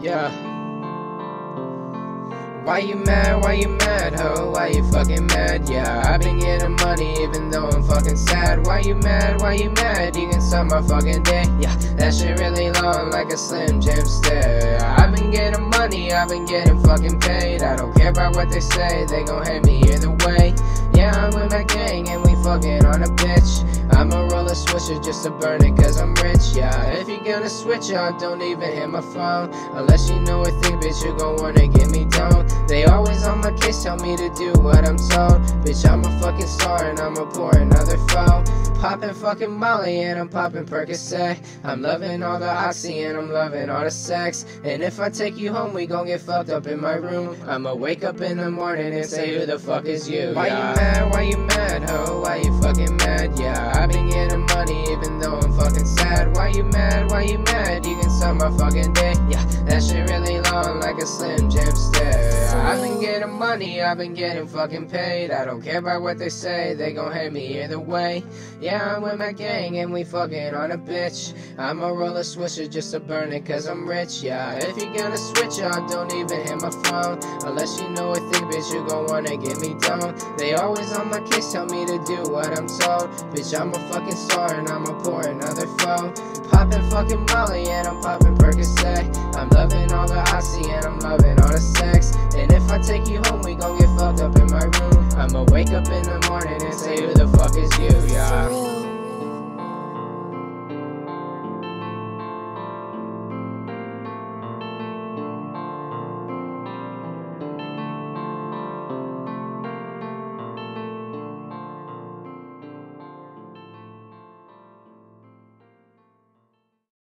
Yeah. Why you mad? Why you mad, ho? Why you fucking mad? Yeah, I've been getting money even though I'm fucking sad. Why you mad? Why you mad? You can start my fucking day. Yeah, that shit really long like a Slim Jim stare. I've been getting money, I've been getting fucking paid. I don't care about what they say, they gon' hate me either way. Yeah, I'm with my gang and we fucking on a bitch. I'ma roll a swisher just to burn it cause I'm rich, yeah. Gonna switch up, don't even hit my phone. Unless you know a thing, bitch, you gon' wanna get me down. They always on my case, tell me to do what I'm told. Bitch, I'm a fucking star and I'ma pour another phone. Poppin' fucking Molly and I'm poppin' Percocet. I'm loving all the oxy and I'm loving all the sex. And if I take you home, we gon' get fucked up in my room. I'ma wake up in the morning and say, Who the fuck is you? Why you mad? Why you mad, ho? Why you Why you mad? Why you mad? You can suck my fucking dick. Yeah, that shit really long like a Slim Jim stare. I've money, I've been getting fucking paid. I don't care about what they say, they gon' hate me either way. Yeah, I'm with my gang and we fucking on a bitch. I'ma roll a swisher just to burn it cause I'm rich, yeah. If you're gonna switch up, don't even hit my phone. Unless you know a thing, bitch, you gon' wanna get me down. They always on my case, tell me to do what I'm told. Bitch, I'm a fucking star and I'ma pour another phone. Poppin' fucking Molly and I'm poppin' Percocet. I'm loving all the oxy and I'm loving wake up in the morning and say, Who the fuck is you? Tsurreal.